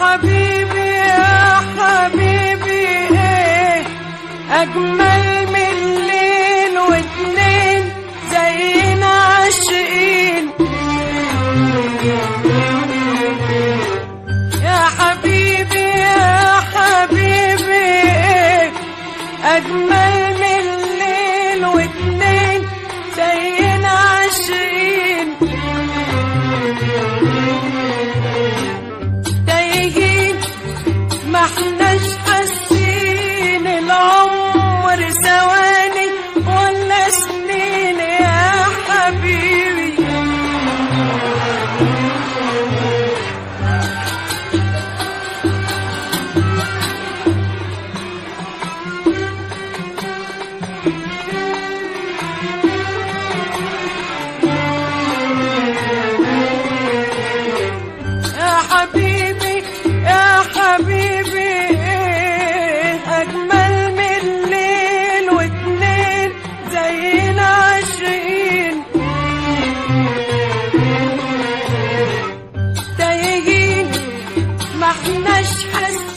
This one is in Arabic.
حبيبي يا حبيبي إيه أجمل aşk hasta